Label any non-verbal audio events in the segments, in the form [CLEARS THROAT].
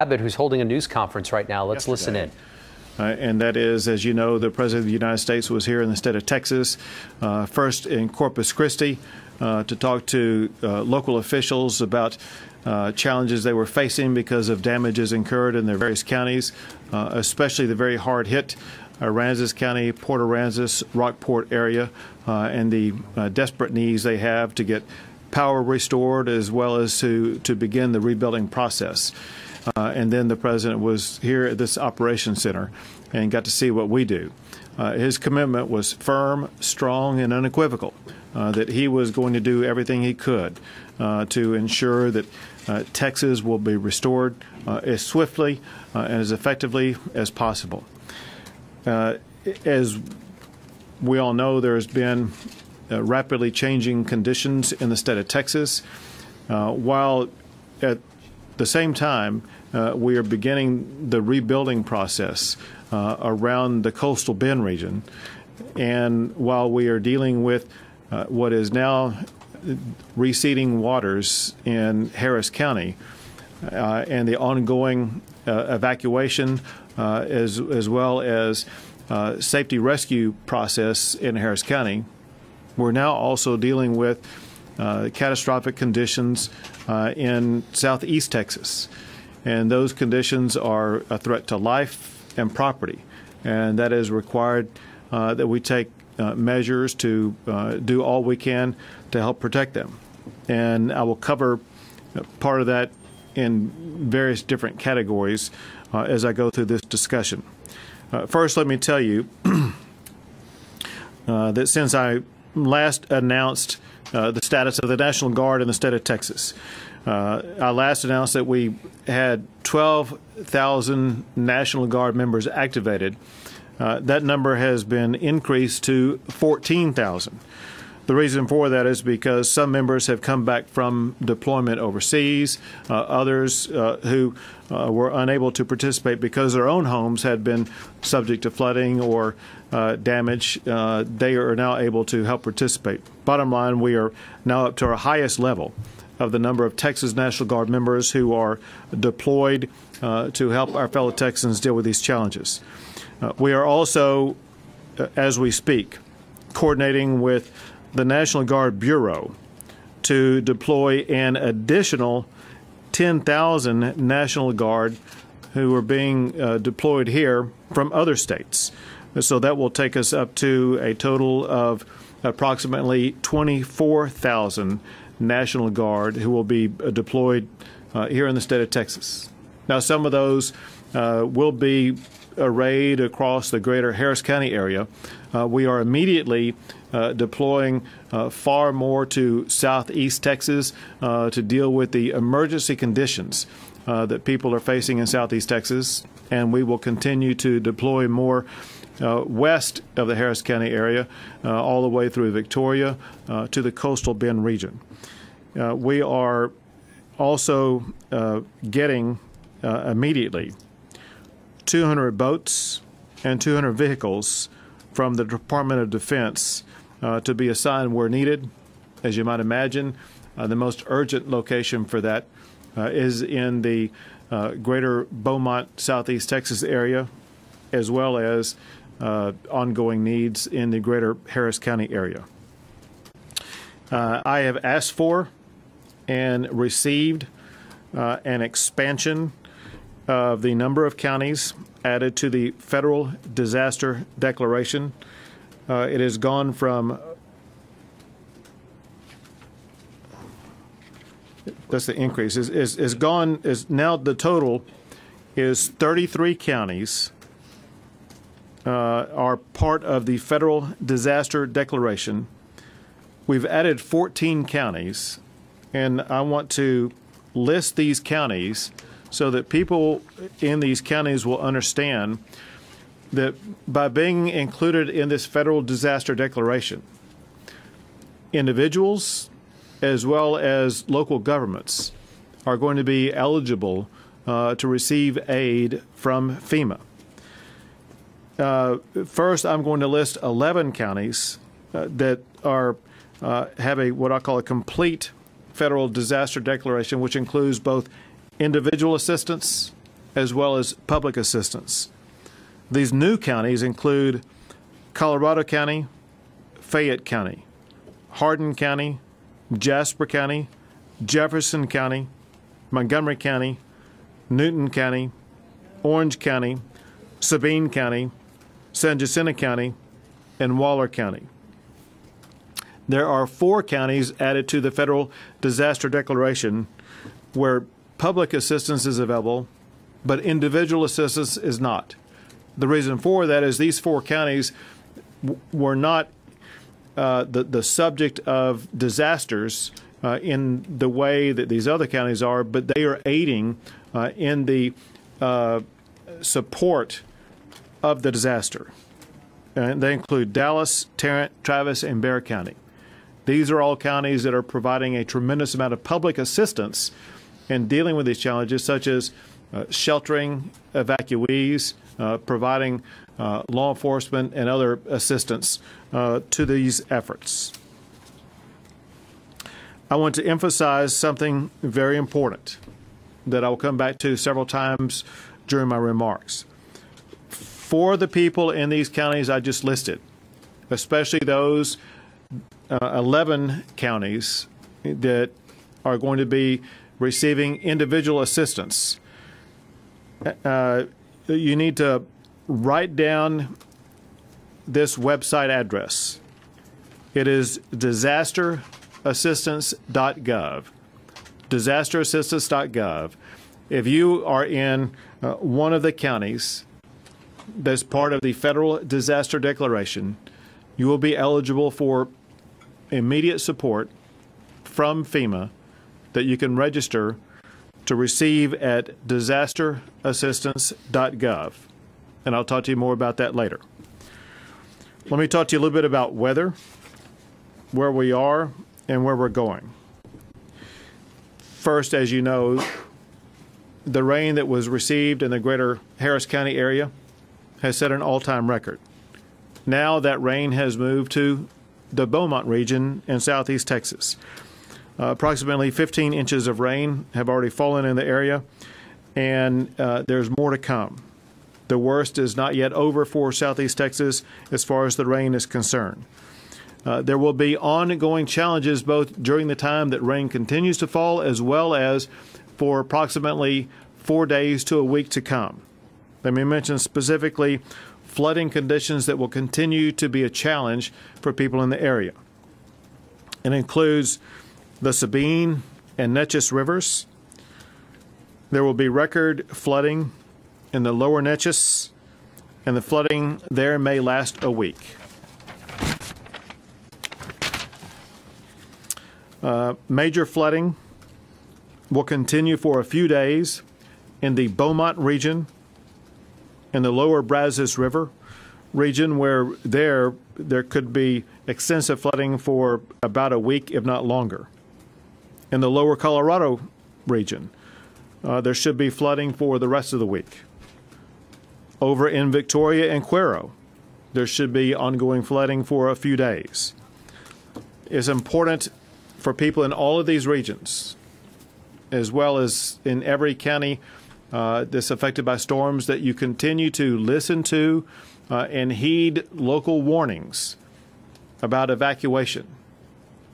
Abbott, who's holding a news conference right now. Let's listen in. Uh, and that is, as you know, the President of the United States was here in the state of Texas, uh, first in Corpus Christi, uh, to talk to uh, local officials about uh, challenges they were facing because of damages incurred in their various counties, uh, especially the very hard hit Aransas County, Port Aransas, Rockport area, and the desperate needs they have to get power restored as well as to, to begin the rebuilding process. Uh, and then the president was here at this operation center and got to see what we do. Uh, his commitment was firm, strong, and unequivocal uh, that he was going to do everything he could uh, to ensure that uh, Texas will be restored uh, as swiftly and as effectively as possible. as we all know, there's been rapidly changing conditions in the state of Texas. while at the same time, uh, we are beginning the rebuilding process uh, around the coastal Bend region. And while we are dealing with uh, what is now receding waters in Harris County uh, and the ongoing uh, evacuation uh, as, as well as safety rescue process in Harris County, we're now also dealing with uh, catastrophic conditions uh, in southeast Texas. And those conditions are a threat to life and property. And that is required uh, that we take uh, measures to uh, do all we can to help protect them. And I will cover part of that in various different categories as I go through this discussion. first, let me tell you [CLEARS THROAT] that since I last announced uh, the status of the National Guard in the state of Texas. Uh, I last announced that we had 12,000 National Guard members activated. Uh, that number has been increased to 14,000. The reason for that is because some members have come back from deployment overseas, uh, others uh, who uh, were unable to participate because their own homes had been subject to flooding or uh, damage, uh, they are now able to help participate. Bottom line, we are now up to our highest level of the number of Texas National Guard members who are deployed uh, to help our fellow Texans deal with these challenges. we are also, as we speak, coordinating with the National Guard Bureau to deploy an additional 10,000 National Guard who are being uh, deployed here from other states. So that will take us up to a total of approximately 24,000 National Guard who will be uh, deployed uh, here in the state of Texas. Now, some of those uh, will be arrayed across the greater Harris County area. Uh, we are immediately uh, deploying uh, far more to southeast Texas uh, to deal with the emergency conditions uh, that people are facing in southeast Texas. And we will continue to deploy more uh, west of the Harris County area, all the way through Victoria to the coastal Bend region. we are also getting immediately 200 boats and 200 vehicles from the Department of Defense uh, to be assigned where needed. As you might imagine, uh, the most urgent location for that uh, is in the uh, greater Beaumont, Southeast Texas area, as well as uh, ongoing needs in the greater Harris County area. I have asked for and received an expansion of the number of counties added to the federal disaster declaration. Uh, it has gone from that's the increase is, is, is gone is now the total is 33 counties uh, are part of the federal disaster declaration. We've added 14 counties, and I want to list these counties so that people in these counties will understand that by being included in this federal disaster declaration, individuals as well as local governments are going to be eligible uh, to receive aid from FEMA. Uh, first, I'm going to list 11 counties uh, that are uh, have a what I call a complete federal disaster declaration, which includes both individual assistance as well as public assistance. These new counties include Colorado County, Fayette County, Hardin County, Jasper County, Jefferson County, Montgomery County, Newton County, Orange County, Sabine County, San Jacinto County, and Waller County. There are four counties added to the federal disaster declaration where public assistance is available, but individual assistance is not. The reason for that is these four counties were not uh, the, the subject of disasters uh, in the way that these other counties are, but they are aiding uh, in the uh, support of the disaster. And they include Dallas, Tarrant, Travis, and Bexar County. These are all counties that are providing a tremendous amount of public assistance in dealing with these challenges, such as sheltering evacuees, uh, providing uh, law enforcement and other assistance uh, to these efforts. I want to emphasize something very important that I will come back to several times during my remarks. For the people in these counties I just listed, especially those uh, 11 counties that are going to be receiving individual assistance, uh, you need to write down this website address. It is disasterassistance.gov. Disasterassistance.gov. If you are in uh, one of the counties that's part of the federal disaster declaration, you will be eligible for immediate support from FEMA that you can register to receive at disasterassistance.gov. And I'll talk to you more about that later. Let me talk to you a little bit about weather, where we are, and where we're going. First, as you know, the rain that was received in the greater Harris County area has set an all time record. Now that rain has moved to the Beaumont region in southeast Texas. Uh, approximately 15 inches of rain have already fallen in the area, and uh, there's more to come. The worst is not yet over for southeast Texas as far as the rain is concerned. Uh, there will be ongoing challenges both during the time that rain continues to fall as well as for approximately four days to a week to come. Let me mention specifically flooding conditions that will continue to be a challenge for people in the area. It includes the Sabine and Neches rivers. There will be record flooding in the lower Neches, and the flooding there may last a week. Uh, major flooding will continue for a few days in the Beaumont region in the lower Brazos River region, where there there could be extensive flooding for about a week, if not longer in the lower Colorado region. Uh, there should be flooding for the rest of the week. Over in Victoria and Cuero, there should be ongoing flooding for a few days. It's important for people in all of these regions, as well as in every county uh, that's affected by storms, that you continue to listen to uh, and heed local warnings about evacuation.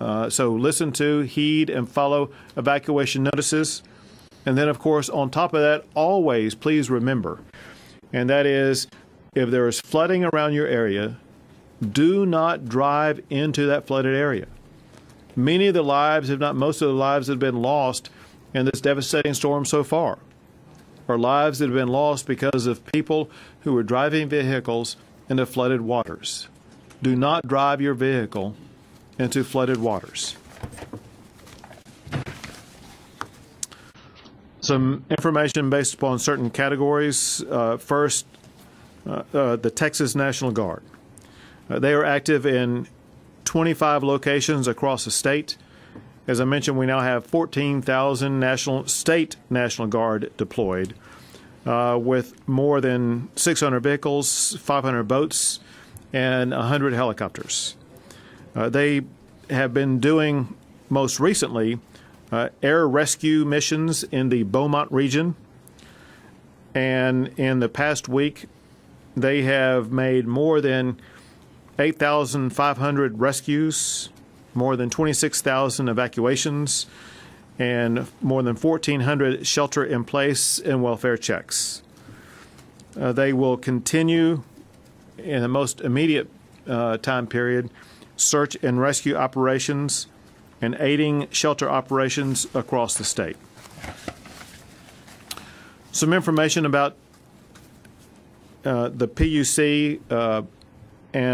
Uh, so listen to, heed, and follow evacuation notices. And then, of course, on top of that, always please remember, and that is if there is flooding around your area, do not drive into that flooded area. Many of the lives, if not most of the lives, have been lost in this devastating storm so far are lives that have been lost because of people who were driving vehicles into flooded waters. Do not drive your vehicle into flooded waters. Some information based upon certain categories. Uh, first, uh, uh, the Texas National Guard. Uh, they are active in 25 locations across the state. As I mentioned, we now have 14,000 national state National Guard deployed, uh, with more than 600 vehicles, 500 boats, and 100 helicopters. Uh, they have been doing most recently uh, air rescue missions in the Beaumont region. And in the past week, they have made more than 8,500 rescues, more than 26,000 evacuations, and more than 1,400 shelter in place and welfare checks. Uh, they will continue in the most immediate uh, time period search and rescue operations and aiding shelter operations across the state. Some information about uh, the PUC uh, and